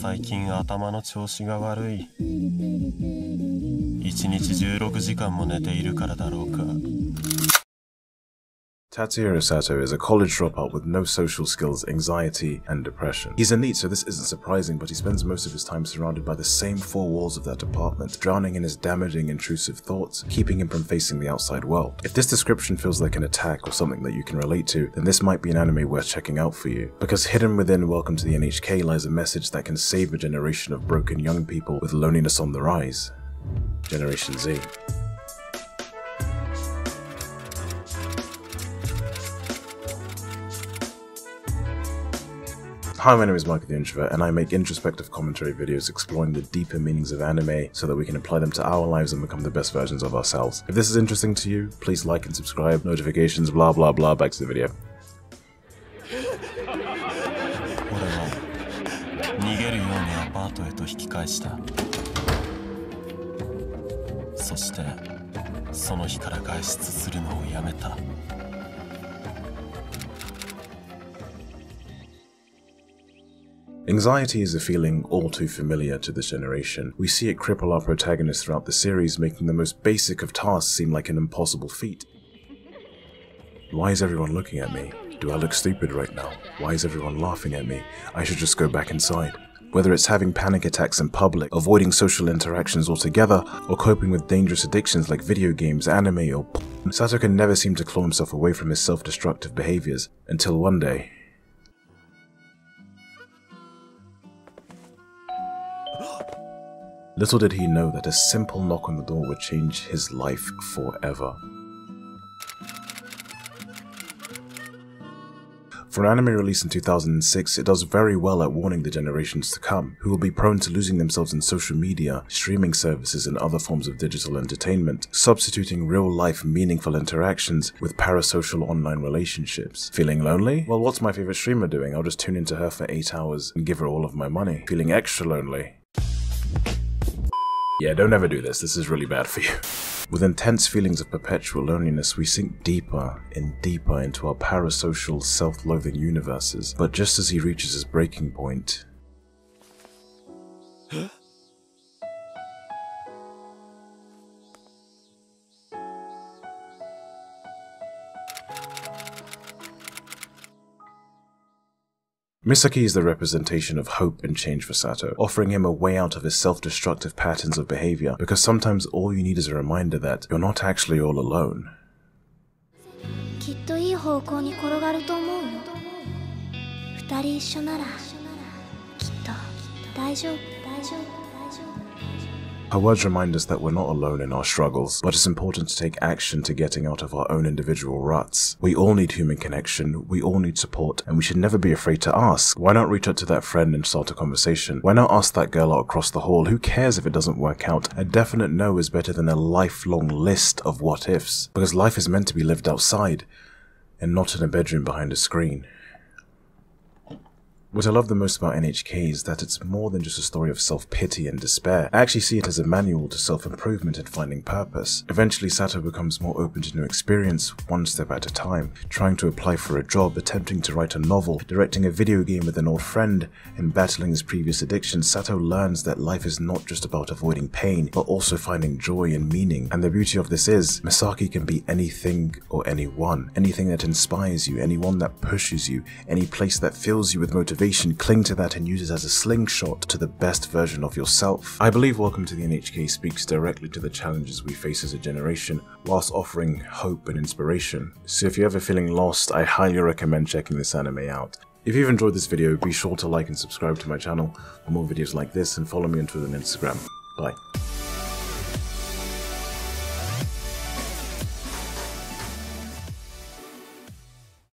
最近頭の調子が悪い。一日16時間も寝ているからだろうか。Tatsuhiro Sato is a college dropout with no social skills, anxiety, and depression. He's a NEET, so this isn't surprising, but he spends most of his time surrounded by the same four walls of that apartment, drowning in his damaging, intrusive thoughts, keeping him from facing the outside world. If this description feels like an attack or something that you can relate to, then this might be an anime worth checking out for you. Because hidden within Welcome to the NHK lies a message that can save a generation of broken young people with loneliness on the rise. Generation Z. Hi, my name is Mikel the Introvert, and I make introspective commentary videos exploring the deeper meanings of anime so that we can apply them to our lives and become the best versions of ourselves. If this is interesting to you, please like and subscribe, notifications, blah blah blah, back to the video. Anxiety is a feeling all too familiar to this generation. We see it cripple our protagonists throughout the series, making the most basic of tasks seem like an impossible feat. Why is everyone looking at me? Do I look stupid right now? Why is everyone laughing at me? I should just go back inside. Whether it's having panic attacks in public, avoiding social interactions altogether, or coping with dangerous addictions like video games, anime, or porn, Sato can never seem to claw himself away from his self-destructive behaviors, until one day, Little did he know that a simple knock on the door would change his life forever. For an anime released in 2006, it does very well at warning the generations to come, who will be prone to losing themselves in social media, streaming services, and other forms of digital entertainment, substituting real life meaningful interactions with parasocial online relationships. Feeling lonely? Well, what's my favorite streamer doing? I'll just tune into her for 8 hours and give her all of my money. Feeling extra lonely? Yeah, don't ever do this, this is really bad for you. With intense feelings of perpetual loneliness, we sink deeper and deeper into our parasocial, self loathing universes. But just as he reaches his breaking point, Misaki is the representation of hope and change for Sato, offering him a way out of his self-destructive patterns of behavior because sometimes all you need is a reminder that you're not actually all alone. きっといい方向に転がると思うよ二人一緒ならきっと大丈夫大丈夫 Her words remind us that we're not alone in our struggles, but it's important to take action to getting out of our own individual ruts. We all need human connection, we all need support, and we should never be afraid to ask. Why not reach out to that friend and start a conversation? Why not ask that girl out across the hall? Who cares if it doesn't work out? A definite no is better than a lifelong list of what ifs, because life is meant to be lived outside, and not in a bedroom behind a screen. What I love the most about NHK is that it's more than just a story of self-pity and despair. I actually see it as a manual to self-improvement and finding purpose. Eventually, Sato becomes more open to new experience, one step at a time, trying to apply for a job, attempting to write a novel, directing a video game with an old friend, and battling his previous addiction, Sato learns that life is not just about avoiding pain, but also finding joy and meaning. And the beauty of this is, Misaki can be anything or anyone. Anything that inspires you, anyone that pushes you, any place that fills you with motivation cling to that and use it as a slingshot to the best version of yourself. I believe Welcome to the NHK speaks directly to the challenges we face as a generation, whilst offering hope and inspiration. So if you're ever feeling lost, I highly recommend checking this anime out. If you've enjoyed this video, be sure to like and subscribe to my channel for more videos like this and follow me on Twitter and Instagram. Bye.